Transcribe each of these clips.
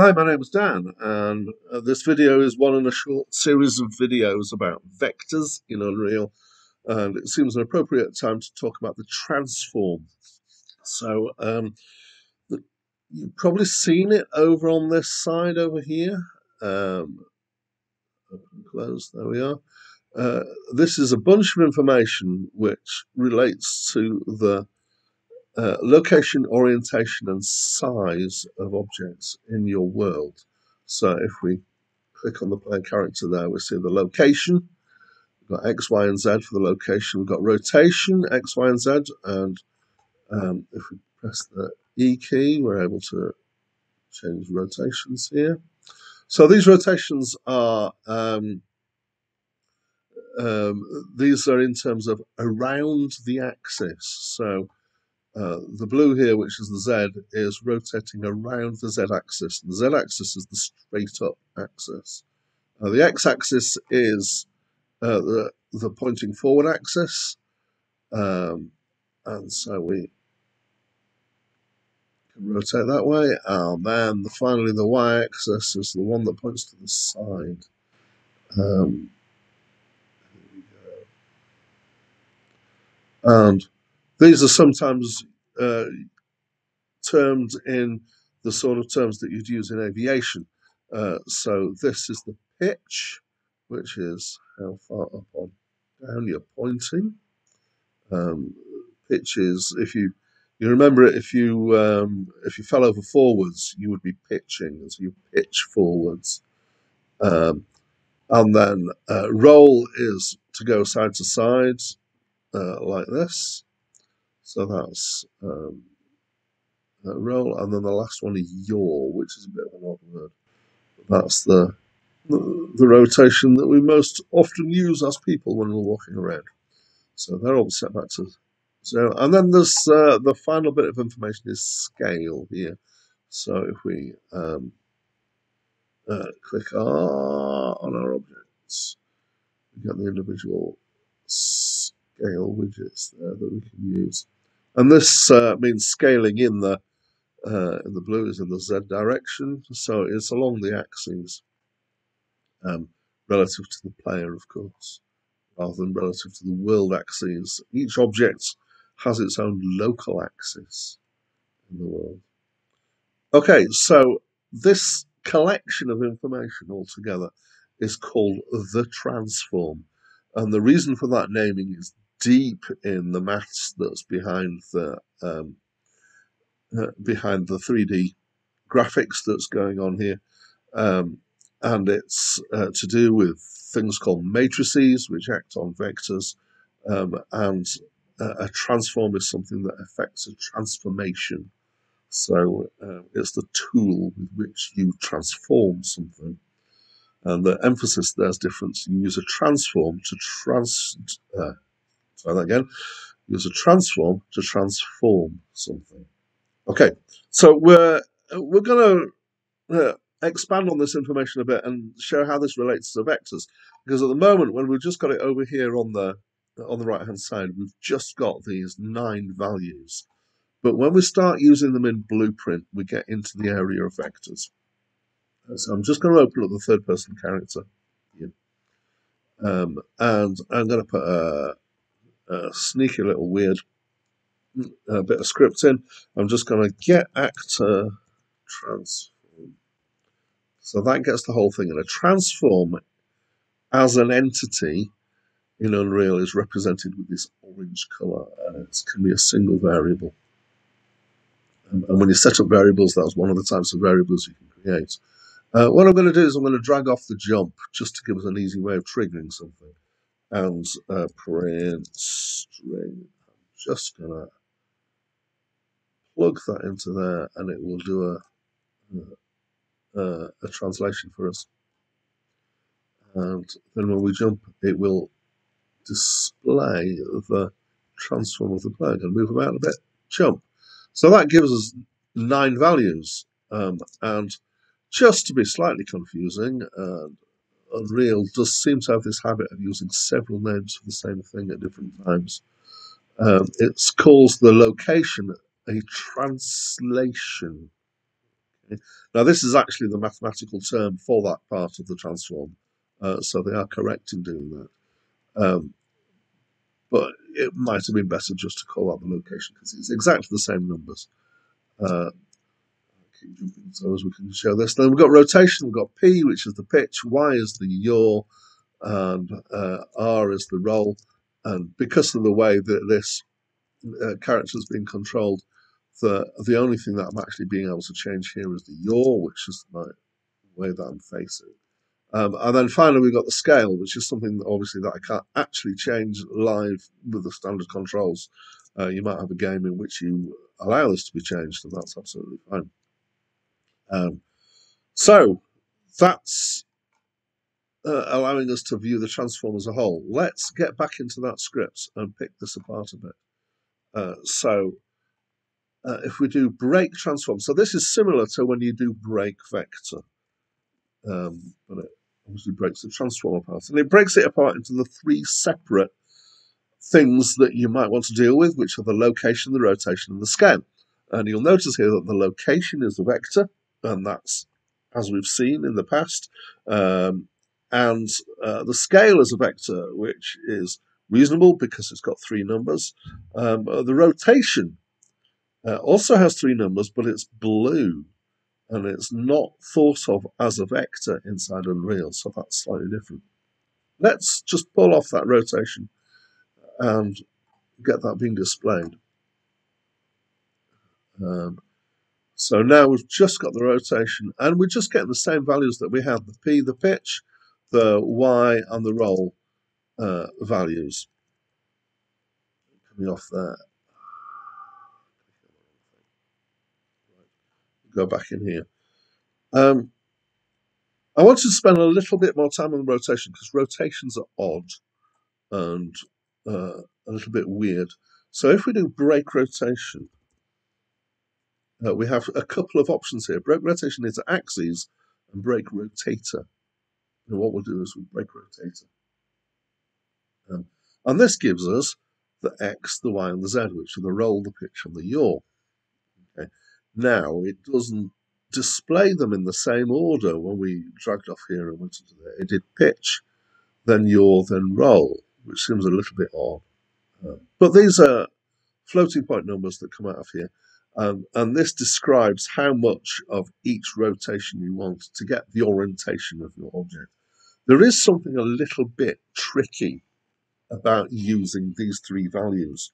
Hi, my name is Dan, and uh, this video is one in a short series of videos about vectors in Unreal, and it seems an appropriate time to talk about the transform. So, um, the, you've probably seen it over on this side over here. Um, close, there we are. Uh, this is a bunch of information which relates to the uh, location, orientation, and size of objects in your world. So if we click on the player character there, we see the location. We've got X, Y, and Z for the location. We've got rotation, X, Y, and Z. And um, if we press the E key, we're able to change rotations here. So these rotations are um, um, these are in terms of around the axis. So uh, the blue here, which is the Z, is rotating around the Z axis. The Z axis is the straight up axis. Uh, the X axis is uh, the, the pointing forward axis. Um, and so we can rotate that way. And then the, finally, the Y axis is the one that points to the side. Um, And these are sometimes uh, termed in the sort of terms that you'd use in aviation. Uh, so this is the pitch, which is how far up or down you're pointing. Um, pitch is if you you remember it if you um, if you fell over forwards, you would be pitching, so you pitch forwards. Um, and then uh, roll is to go side to side, uh, like this. So that's um, roll, and then the last one is yaw, which is a bit of an odd word. That's the, the, the rotation that we most often use as people when we're walking around. So they're all set back to zero. And then there's uh, the final bit of information is scale here. So if we um, uh, click on our objects, we get the individual scale widgets there that we can use. And this uh, means scaling in the uh, in the blue is in the z direction, so it's along the axes um, relative to the player, of course, rather than relative to the world axes. Each object has its own local axis in the world. Okay, so this collection of information altogether is called the transform. And the reason for that naming is deep in the maths that's behind the um, uh, behind the 3D graphics that's going on here, um, and it's uh, to do with things called matrices, which act on vectors, um, and uh, a transform is something that affects a transformation. So uh, it's the tool with which you transform something. And the emphasis there's different. You use a transform to trans, uh, Try that again. Use a transform to transform something. Okay, so we're we're going to uh, expand on this information a bit and show how this relates to vectors. Because at the moment, when we've just got it over here on the on the right hand side, we've just got these nine values. But when we start using them in Blueprint, we get into the area of vectors. So I'm just going to open up the third person character. Um, and I'm going to put a, sneaky little weird uh, bit of script in. I'm just going to get actor transform. So that gets the whole thing. And a transform as an entity in Unreal is represented with this orange color. It can be a single variable. Um, and when you set up variables, that's one of the types of variables you can create. Uh, what I'm going to do is I'm going to drag off the jump just to give us an easy way of triggering something and uh, print string. I'm just gonna plug that into there, and it will do a a, a translation for us. And then when we jump, it will display the transform of the. Going to move about a bit, jump. So that gives us nine values. Um, and just to be slightly confusing, and Unreal does seem to have this habit of using several names for the same thing at different times. Um, it calls the location a translation. Now, this is actually the mathematical term for that part of the transform, uh, so they are correct in doing that. Um, but it might have been better just to call out the location because it's exactly the same numbers. Uh, so as we can show this. Then we've got rotation, we've got P, which is the pitch, Y is the yaw, and uh, R is the roll. And because of the way that this uh, character has been controlled, the the only thing that I'm actually being able to change here is the yaw, which is my way that I'm facing. Um, and then finally, we've got the scale, which is something that obviously that I can't actually change live with the standard controls. Uh, you might have a game in which you allow this to be changed, and that's absolutely fine. Um, so that's uh, allowing us to view the transform as a whole. Let's get back into that script and pick this apart a bit. Uh, so uh, if we do break transform, so this is similar to when you do break vector, um, but it obviously breaks the transform apart. And it breaks it apart into the three separate things that you might want to deal with, which are the location, the rotation, and the scale. And you'll notice here that the location is a vector, and that's as we've seen in the past. Um, and uh, the scale is a vector, which is reasonable because it's got three numbers. Um, uh, the rotation uh, also has three numbers, but it's blue and it's not thought of as a vector inside Unreal, so that's slightly different. Let's just pull off that rotation and get that being displayed. Um, so now we've just got the rotation and we're just getting the same values that we had, the P, the pitch, the Y and the roll uh, values. Coming off there. go back in here. Um, I wanted to spend a little bit more time on the rotation because rotations are odd and uh, a little bit weird. So if we do break rotation, uh, we have a couple of options here. Break rotation is axes and break rotator. And what we'll do is we'll break rotator. Um, and this gives us the X, the Y, and the Z, which are the roll, the pitch, and the yaw. Okay. Now, it doesn't display them in the same order when we dragged off here and went into there. It did pitch, then yaw, then roll, which seems a little bit odd. Uh, but these are floating point numbers that come out of here. Um, and this describes how much of each rotation you want to get the orientation of your object. There is something a little bit tricky about using these three values.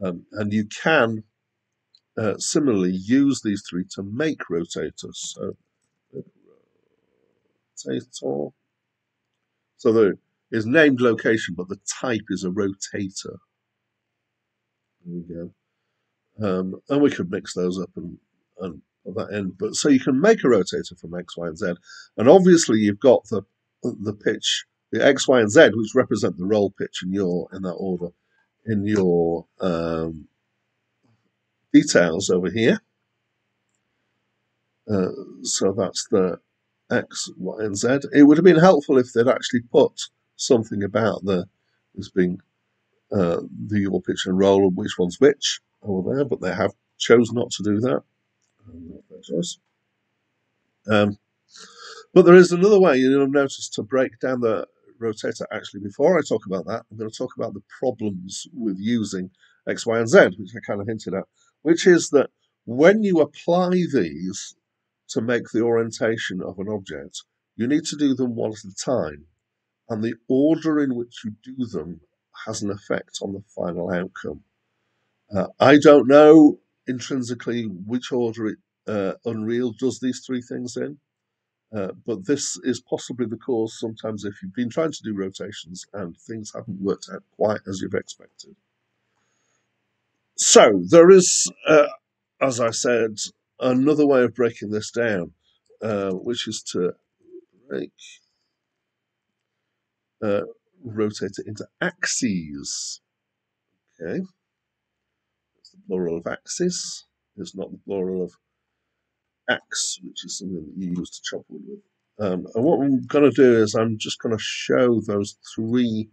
Um, and you can uh, similarly use these three to make rotators. So, rotator. So there is named location, but the type is a rotator. There we go. Um, and we could mix those up and, and at that end. But so you can make a rotator from X, Y, and Z. And obviously you've got the the pitch, the X, Y, and Z, which represent the roll pitch in your in that order in your um, details over here. Uh, so that's the X, Y, and Z. It would have been helpful if they'd actually put something about the this being uh, the your pitch and roll and which one's which over there, but they have chose not to do that. Um, but there is another way you'll notice to break down the rotator. Actually, before I talk about that, I'm going to talk about the problems with using X, Y, and Z, which I kind of hinted at, which is that when you apply these to make the orientation of an object, you need to do them one at a time. And the order in which you do them has an effect on the final outcome. Uh, I don't know intrinsically which order it, uh, Unreal does these three things in, uh, but this is possibly the cause sometimes if you've been trying to do rotations and things haven't worked out quite as you've expected. So there is, uh, as I said, another way of breaking this down, uh, which is to make, uh, rotate it into axes. Okay the plural of axis. It's not the plural of axe, which is something that you use to chop wood with. Um, and what I'm going to do is I'm just going to show those three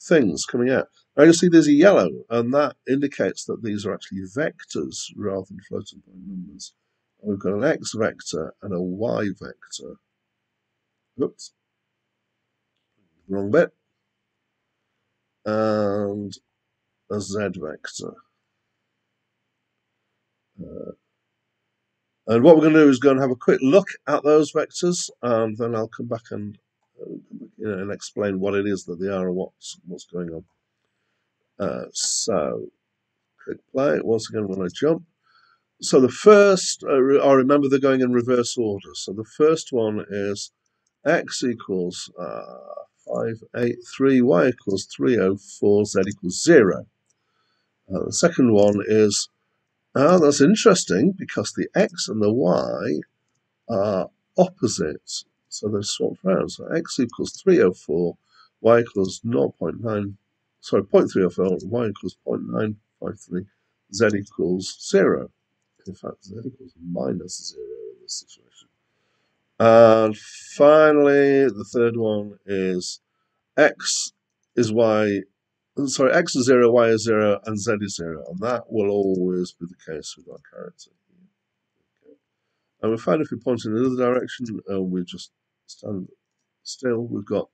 things coming out. Now you see there's a yellow, and that indicates that these are actually vectors rather than floating point numbers. We've got an x vector and a y vector. Oops, wrong bit. And a z vector. Uh, and what we're going to do is go and have a quick look at those vectors, and then I'll come back and uh, you know, and explain what it is that they are and what's what's going on. Uh, so, click play. Once again, when I jump. So the first, uh, I remember they're going in reverse order. So the first one is x equals uh, 583, y equals 304, z equals 0. Uh, the second one is Oh, that's interesting because the x and the y are opposites. So they're swapped around. So x equals 304, y equals 0.9, sorry, 0.304, y equals 0.953, z equals 0. In fact, z equals minus 0 in this situation. And finally, the third one is x is y sorry, x is 0, y is 0, and z is 0. And that will always be the case with our character. Okay. And we find if we point in another direction, and we just stand still, we've got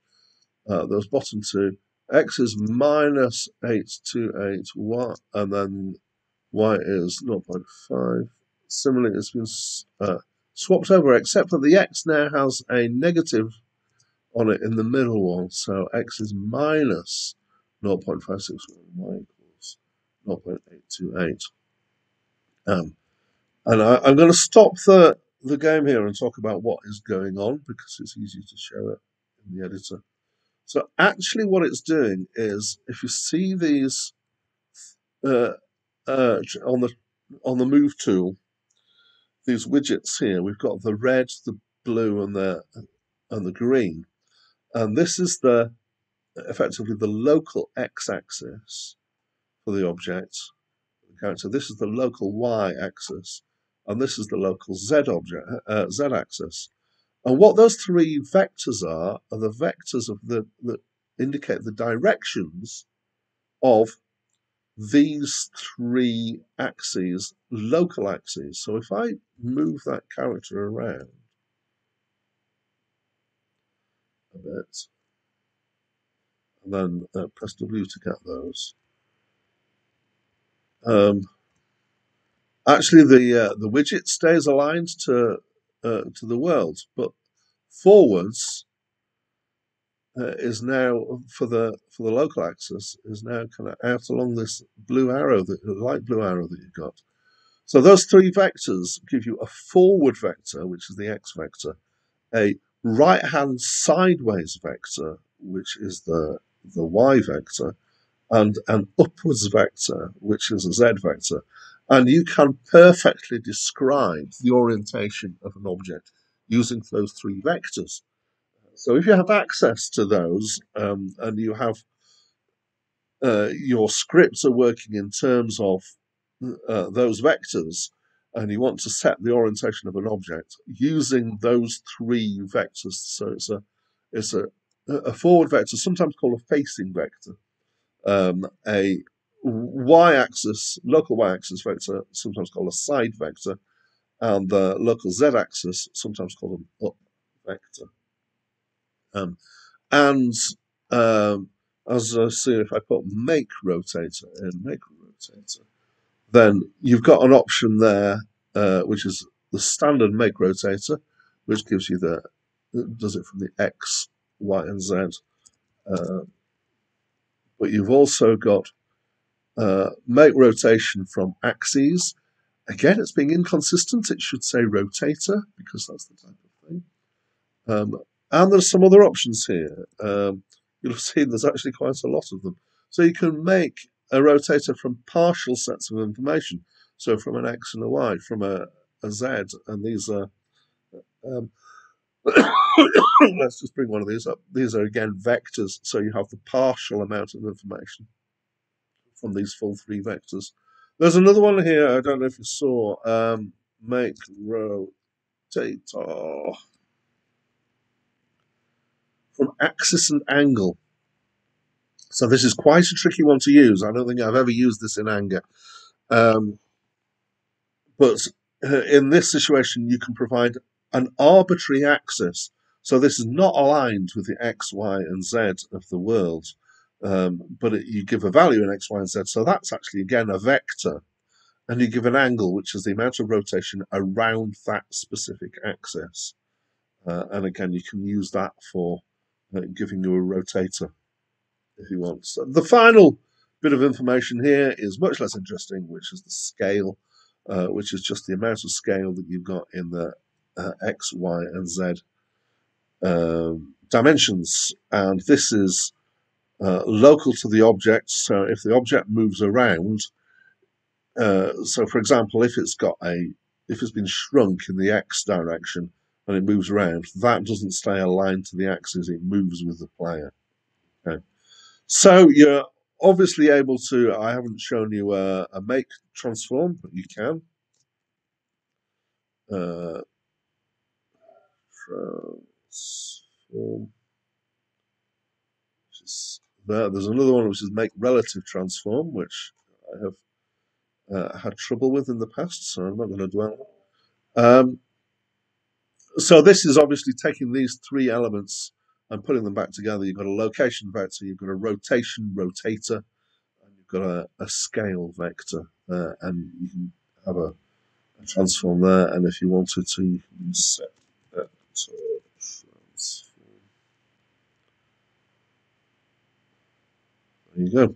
uh, those bottom two. x is minus 828, y, and then y is 0.5. Similarly, it's been uh, swapped over, except that the x now has a negative on it in the middle one. So x is minus 0.561 y equals 0.828. Um, and I, am going to stop the, the game here and talk about what is going on because it's easy to show it in the editor. So actually what it's doing is, if you see these uh, uh, on the on the move tool, these widgets here, we've got the red, the blue, and the and the green, and this is the effectively the local x-axis for the object, the character. This is the local y-axis, and this is the local z object, uh, z-axis. And what those three vectors are are the vectors of the that indicate the directions of these three axes, local axes. So if I move that character around a bit, then uh, press W to get those. Um, actually, the uh, the widget stays aligned to uh, to the world, but forwards uh, is now for the for the local axis is now kind of out along this blue arrow, the light blue arrow that you've got. So those three vectors give you a forward vector, which is the x vector, a right hand sideways vector, which is the the y vector, and an upwards vector, which is a z vector. And you can perfectly describe the orientation of an object using those three vectors. So if you have access to those um, and you have uh, your scripts are working in terms of uh, those vectors, and you want to set the orientation of an object using those three vectors. So it's a it's a a forward vector, sometimes called a facing vector, um, a y-axis, local y-axis vector, sometimes called a side vector, and the local z-axis, sometimes called an up vector. Um, and um, as I see, if I put make rotator in make rotator, then you've got an option there, uh, which is the standard make rotator, which gives you the does it from the x Y, and Z. Uh, but you've also got uh, make rotation from axes. Again, it's being inconsistent. It should say rotator because that's the type of thing. Um, and there's some other options here. Um, you'll seen there's actually quite a lot of them. So you can make a rotator from partial sets of information. So from an X and a Y, from a, a Z, and these are um, Let's just bring one of these up. These are again vectors, so you have the partial amount of information from these full three vectors. There's another one here, I don't know if you saw, um, make rotator from axis and angle. So this is quite a tricky one to use. I don't think I've ever used this in anger. Um, but uh, in this situation, you can provide an arbitrary axis. So this is not aligned with the x, y, and z of the world, um, but it, you give a value in x, y, and z. So that's actually, again, a vector. And you give an angle, which is the amount of rotation around that specific axis. Uh, and again, you can use that for uh, giving you a rotator if you want. So the final bit of information here is much less interesting, which is the scale, uh, which is just the amount of scale that you've got in the uh, x, y, and z um, dimensions. And this is uh, local to the object. So if the object moves around, uh, so for example, if it's got a, if it's been shrunk in the x direction and it moves around, that doesn't stay aligned to the axis, it moves with the player. Okay. So you're obviously able to, I haven't shown you a, a make transform, but you can. Uh, transform. There. There's another one which is make relative transform, which I have uh, had trouble with in the past, so I'm not going to dwell. Um, so this is obviously taking these three elements and putting them back together. You've got a location vector, you've got a rotation rotator, and you've got a, a scale vector, uh, and you can have a, a, transform there. And if you wanted to, you can set that to transform. There you go.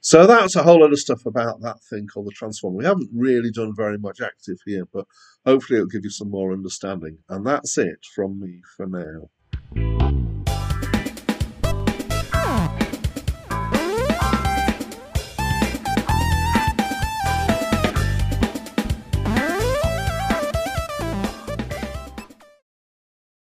So that's a whole lot of stuff about that thing called the transform. We haven't really done very much active here, but hopefully it'll give you some more understanding. And that's it from me for now.